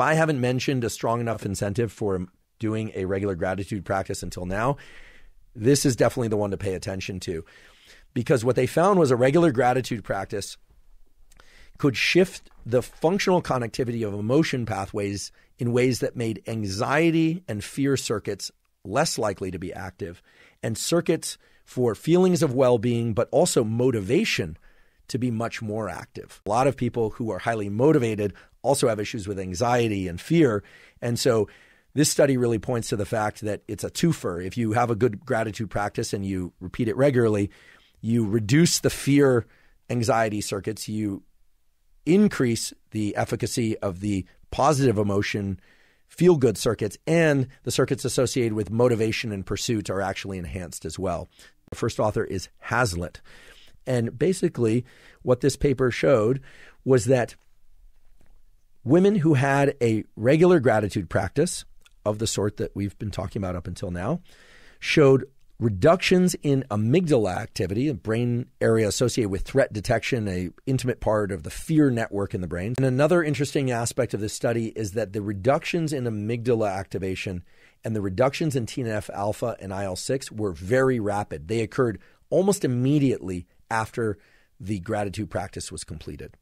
If I haven't mentioned a strong enough incentive for doing a regular gratitude practice until now, this is definitely the one to pay attention to. Because what they found was a regular gratitude practice could shift the functional connectivity of emotion pathways in ways that made anxiety and fear circuits less likely to be active, and circuits for feelings of well being, but also motivation to be much more active. A lot of people who are highly motivated also have issues with anxiety and fear. And so this study really points to the fact that it's a twofer. If you have a good gratitude practice and you repeat it regularly, you reduce the fear anxiety circuits, you increase the efficacy of the positive emotion feel good circuits, and the circuits associated with motivation and pursuit are actually enhanced as well. The first author is Hazlett. And basically, what this paper showed was that women who had a regular gratitude practice of the sort that we've been talking about up until now showed reductions in amygdala activity, a brain area associated with threat detection, a intimate part of the fear network in the brain. And another interesting aspect of this study is that the reductions in amygdala activation and the reductions in TNF alpha and IL6 were very rapid. They occurred almost immediately after the gratitude practice was completed.